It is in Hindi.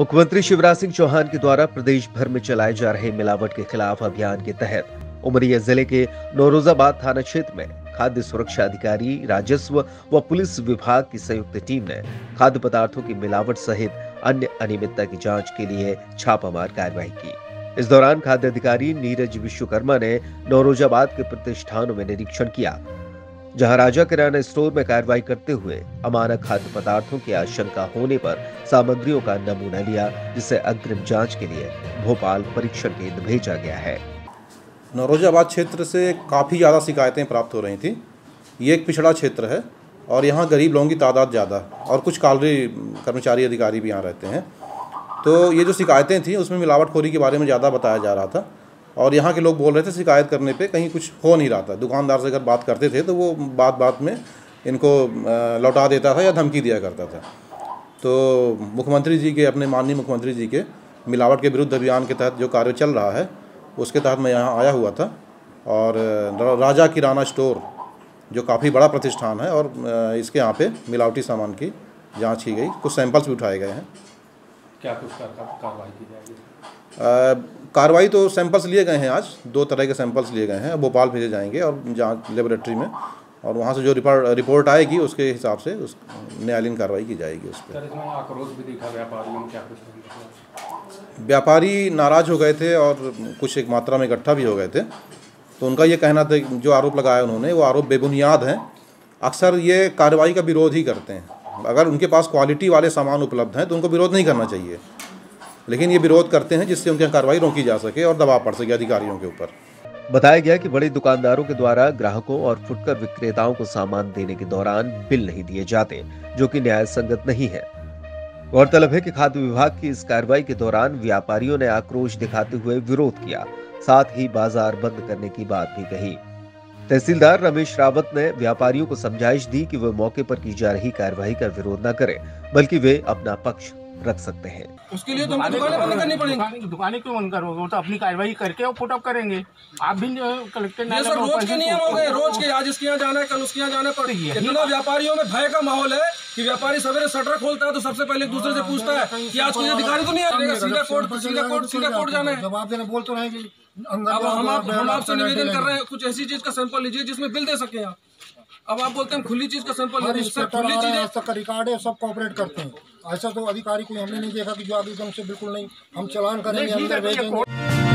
मुख्यमंत्री शिवराज सिंह चौहान के द्वारा प्रदेश भर में चलाए जा रहे मिलावट के खिलाफ अभियान के तहत उमरिया ज़िले के नौरोजाबाद थाना क्षेत्र में खाद्य सुरक्षा अधिकारी, राजस्व व पुलिस विभाग की संयुक्त टीम ने खाद्य पदार्थों की मिलावट सहित अन्य अनियमितता की जाँच के लिए छापामार कार्रवाई की। इस दौरान खाद्य अधिकारी नीरज विश्वकर्मा ने नौरोजाबाद के प्रतिष्ठानों में निरीक्षण किया। जहाँ राजा किराना स्टोर में कार्रवाई करते हुए अमानक खाद्य पदार्थों की आशंका होने पर सामग्रियों का नमूना लिया, जिसे अग्रिम जाँच के लिए भोपाल परीक्षण केंद्र भेजा गया है। नौरोजाबाद क्षेत्र से काफ़ी ज़्यादा शिकायतें प्राप्त हो रही थी। ये एक पिछड़ा क्षेत्र है और यहाँ गरीब लोगों की तादाद ज़्यादा और कुछ कालरी कर्मचारी अधिकारी भी यहाँ रहते हैं। तो ये जो शिकायतें थी, उसमें मिलावटखोरी के बारे में ज़्यादा बताया जा रहा था। और यहाँ के लोग बोल रहे थे शिकायत करने पे कहीं कुछ हो नहीं रहा था। दुकानदार से अगर बात करते थे तो वो बात बात में इनको लौटा देता था या धमकी दिया करता था। तो मुख्यमंत्री जी के, अपने माननीय मुख्यमंत्री जी के मिलावट के विरुद्ध अभियान के तहत जो कार्य चल रहा है, उसके तहत मैं यहाँ आया हुआ था और राजा किराना स्टोर जो काफ़ी बड़ा प्रतिष्ठान है और इसके यहाँ पे मिलावटी सामान की जाँच की गई, कुछ सैंपल्स भी उठाए गए हैं। क्या कुछ कार्रवाई की जाएगी? कार्रवाई तो सैंपल्स लिए गए हैं आज दो तरह के सैंपल्स लिए गए हैं भोपाल भेजे जाएँगे और जाँच लेबोरेटरी में और वहाँ से जो रिपोर्ट रिपोर्ट आएगी उसके हिसाब से उस न्यायालयीन कार्रवाई की जाएगी उस पर व्यापारी नाराज़ हो गए थे और कुछ एक मात्रा में इकट्ठा भी हो गए थे। तो उनका ये कहना था जो आरोप लगाया उन्होंने वो आरोप बेबुनियाद हैं। अक्सर ये कार्रवाई का विरोध ही करते हैं। अगर उनके पास क्वालिटी वाले सामान उपलब्ध हैं तो उनको विरोध नहीं करना चाहिए। लेकिन ये विरोध करते हैं जिससे उनकी कार्रवाई रोकी जा सके और दबाव पड़ सके अधिकारियों के ऊपर। बताया गया कि बड़े दुकानदारों के द्वारा ग्राहकों और फुटकर विक्रेताओं को सामान देने के दौरान बिल नहीं दिए जाते, जो कि न्याय संगत नहीं है। गौरतलब है कि खाद्य विभाग की इस कार्रवाई के दौरान व्यापारियों ने आक्रोश दिखाते हुए विरोध किया, साथ ही बाज़ार बंद करने की बात भी कही। तहसीलदार रमेश रावत ने व्यापारियों को समझाइश दी कि वे मौके पर की जा रही कार्रवाई का विरोध न करें, बल्कि वे अपना पक्ष रख सकते हैं। उसके लिए तो हमको दुकानें बंद करनी पड़ेगी। दुकानें क्यों बंद करोगे? वो तो अपनी कार्रवाई करके और पुट अप करेंगे। आप भी कलेक्टर ये सब रोज के नियम हो गए रोज के। आज इसके यहाँ जाना है कल उसके यहाँ जाना पड़ इतना व्यापारियों में भय का माहौल है कि व्यापारी सवेरे शटर खोलता है तो सबसे पहले एक दूसरे से पूछता है कि आज कोई अधिकारी तो नहीं आएगा सीधा कोर्ट सीधा कोर्ट सीधा कोर्ट जाना है। जवाब देने बोल तो रहेंगे। अब हम आप हम आपसे निवेदन कर रहे हैं कुछ ऐसी चीज़ का सैंपल लीजिए जिसमें बिल दे सके आप। अब आप बोलते हैं खुली चीज़ का सैंपल खुली चीज़ रिकॉर्ड है सब कॉपरेट करते हैं। ऐसा तो अधिकारी कोई हमने नहीं देखा कि जो आगे एकदम से बिल्कुल नहीं हम चलान करेंगे अंदर भेजेंगे